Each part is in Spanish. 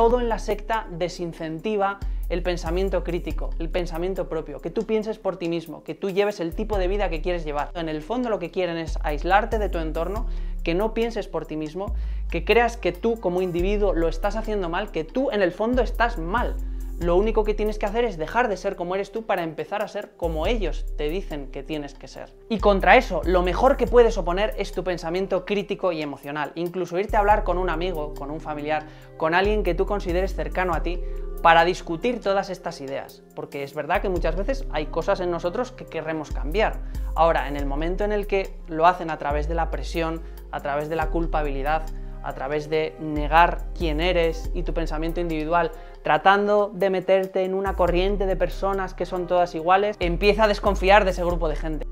todo en la secta desincentiva el pensamiento crítico, el pensamiento propio, que tú pienses por ti mismo, que tú lleves el tipo de vida que quieres llevar. En el fondo lo que quieren es aislarte de tu entorno, que no pienses por ti mismo, que creas que tú como individuo lo estás haciendo mal, que tú en el fondo estás mal. Lo único que tienes que hacer es dejar de ser como eres tú para empezar a ser como ellos te dicen que tienes que ser. Y contra eso, lo mejor que puedes oponer es tu pensamiento crítico y emocional. Incluso irte a hablar con un amigo, con un familiar, con alguien que tú consideres cercano a ti, para discutir todas estas ideas, porque es verdad que muchas veces hay cosas en nosotros que querremos cambiar. Ahora, en el momento en el que lo hacen a través de la presión, a través de la culpabilidad, a través de negar quién eres y tu pensamiento individual, tratando de meterte en una corriente de personas que son todas iguales, empieza a desconfiar de ese grupo de gente.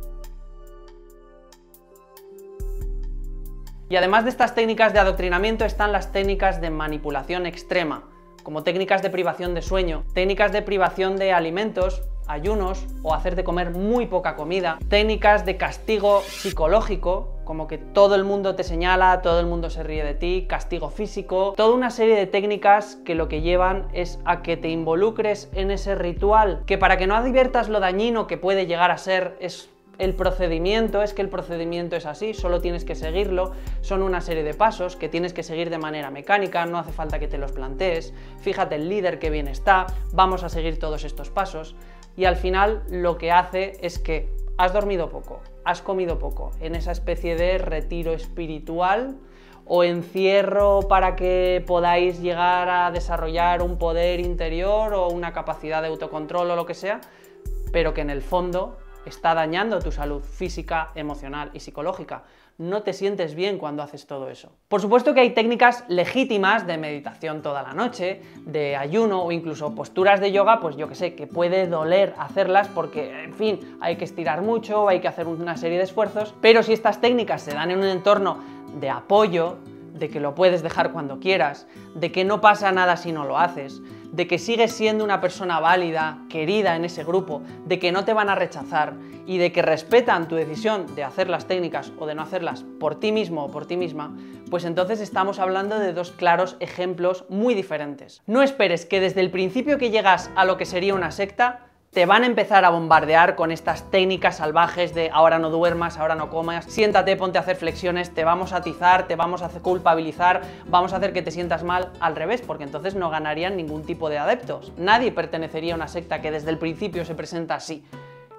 Y además de estas técnicas de adoctrinamiento están las técnicas de manipulación extrema, como técnicas de privación de sueño, técnicas de privación de alimentos, ayunos o hacerte comer muy poca comida, técnicas de castigo psicológico, como que todo el mundo te señala, todo el mundo se ríe de ti, castigo físico, toda una serie de técnicas que lo que llevan es a que te involucres en ese ritual, que para que no adviertas lo dañino que puede llegar a ser es el procedimiento es que el procedimiento es así, solo tienes que seguirlo, son una serie de pasos que tienes que seguir de manera mecánica, no hace falta que te los plantees, fíjate el líder que bien está, vamos a seguir todos estos pasos y al final lo que hace es que has dormido poco, has comido poco, en esa especie de retiro espiritual o encierro para que podáis llegar a desarrollar un poder interior o una capacidad de autocontrol o lo que sea, pero que en el fondo está dañando tu salud física, emocional y psicológica. No te sientes bien cuando haces todo eso. Por supuesto que hay técnicas legítimas de meditación toda la noche, de ayuno o incluso posturas de yoga, pues yo que sé, que puede doler hacerlas porque, en fin, hay que estirar mucho, hay que hacer una serie de esfuerzos, pero si estas técnicas se dan en un entorno de apoyo, de que lo puedes dejar cuando quieras, de que no pasa nada si no lo haces, de que sigues siendo una persona válida, querida en ese grupo, de que no te van a rechazar y de que respetan tu decisión de hacer las técnicas o de no hacerlas por ti mismo o por ti misma, pues entonces estamos hablando de dos claros ejemplos muy diferentes. No esperes que desde el principio que llegas a lo que sería una secta, te van a empezar a bombardear con estas técnicas salvajes de ahora no duermas, ahora no comas, siéntate, ponte a hacer flexiones, te vamos a atizar, te vamos a culpabilizar, vamos a hacer que te sientas mal al revés, porque entonces no ganarían ningún tipo de adeptos. Nadie pertenecería a una secta que desde el principio se presenta así.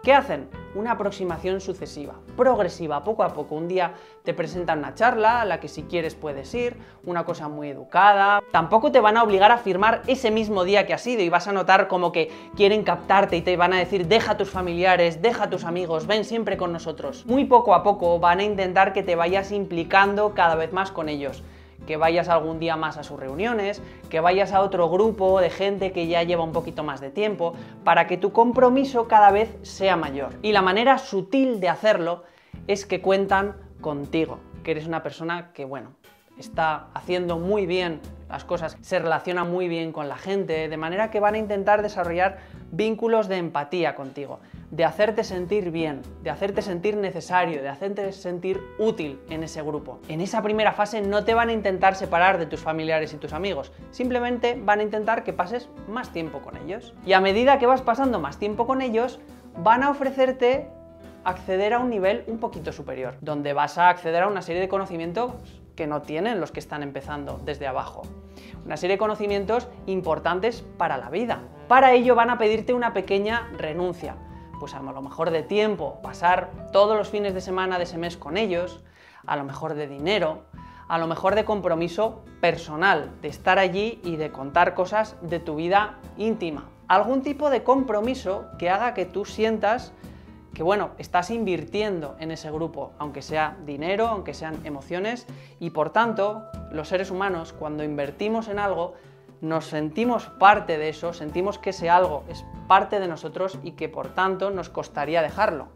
¿Qué hacen? Una aproximación sucesiva, progresiva, poco a poco. Un día te presentan una charla a la que si quieres puedes ir, una cosa muy educada. Tampoco te van a obligar a firmar ese mismo día que has ido y vas a notar como que quieren captarte y te van a decir deja a tus familiares, deja a tus amigos, ven siempre con nosotros. Muy poco a poco van a intentar que te vayas implicando cada vez más con ellos que vayas algún día más a sus reuniones, que vayas a otro grupo de gente que ya lleva un poquito más de tiempo, para que tu compromiso cada vez sea mayor. Y la manera sutil de hacerlo es que cuentan contigo, que eres una persona que, bueno, está haciendo muy bien las cosas, se relaciona muy bien con la gente, de manera que van a intentar desarrollar vínculos de empatía contigo, de hacerte sentir bien, de hacerte sentir necesario, de hacerte sentir útil en ese grupo. En esa primera fase no te van a intentar separar de tus familiares y tus amigos, simplemente van a intentar que pases más tiempo con ellos. Y a medida que vas pasando más tiempo con ellos, van a ofrecerte acceder a un nivel un poquito superior, donde vas a acceder a una serie de conocimientos que no tienen los que están empezando desde abajo. Una serie de conocimientos importantes para la vida. Para ello van a pedirte una pequeña renuncia, pues a lo mejor de tiempo, pasar todos los fines de semana de ese mes con ellos, a lo mejor de dinero, a lo mejor de compromiso personal, de estar allí y de contar cosas de tu vida íntima. Algún tipo de compromiso que haga que tú sientas que bueno, estás invirtiendo en ese grupo, aunque sea dinero, aunque sean emociones, y por tanto, los seres humanos, cuando invertimos en algo, nos sentimos parte de eso, sentimos que ese algo es parte de nosotros y que por tanto nos costaría dejarlo.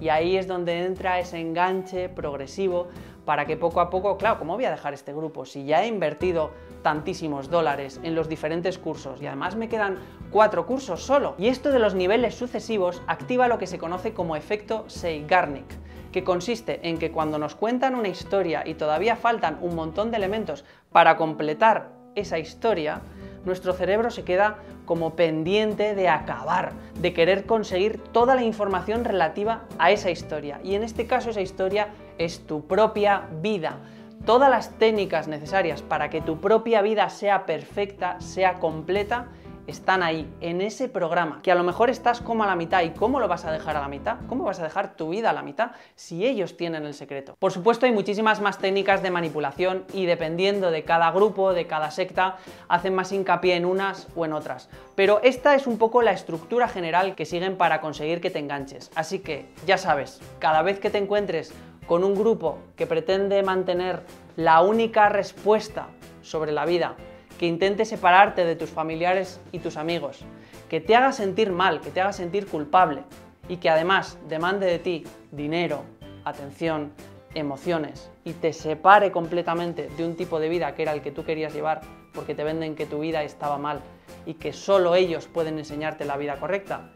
Y ahí es donde entra ese enganche progresivo para que poco a poco, claro, ¿cómo voy a dejar este grupo? Si ya he invertido tantísimos dólares en los diferentes cursos y además me quedan cuatro cursos solo. Y esto de los niveles sucesivos activa lo que se conoce como efecto Seigarnik, que consiste en que cuando nos cuentan una historia y todavía faltan un montón de elementos para completar esa historia, nuestro cerebro se queda como pendiente de acabar, de querer conseguir toda la información relativa a esa historia. Y en este caso esa historia es tu propia vida. Todas las técnicas necesarias para que tu propia vida sea perfecta, sea completa, están ahí, en ese programa, que a lo mejor estás como a la mitad. ¿Y cómo lo vas a dejar a la mitad? ¿Cómo vas a dejar tu vida a la mitad si ellos tienen el secreto? Por supuesto, hay muchísimas más técnicas de manipulación y dependiendo de cada grupo, de cada secta, hacen más hincapié en unas o en otras. Pero esta es un poco la estructura general que siguen para conseguir que te enganches. Así que, ya sabes, cada vez que te encuentres con un grupo que pretende mantener la única respuesta sobre la vida que intente separarte de tus familiares y tus amigos, que te haga sentir mal, que te haga sentir culpable y que además demande de ti dinero, atención, emociones y te separe completamente de un tipo de vida que era el que tú querías llevar porque te venden que tu vida estaba mal y que solo ellos pueden enseñarte la vida correcta,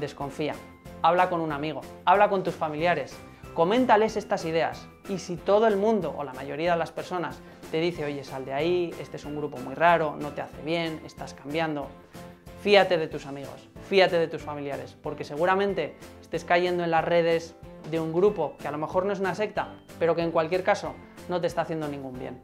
desconfía. Habla con un amigo, habla con tus familiares, coméntales estas ideas y si todo el mundo o la mayoría de las personas te dice, oye, sal de ahí, este es un grupo muy raro, no te hace bien, estás cambiando, fíate de tus amigos, fíate de tus familiares, porque seguramente estés cayendo en las redes de un grupo que a lo mejor no es una secta, pero que en cualquier caso no te está haciendo ningún bien.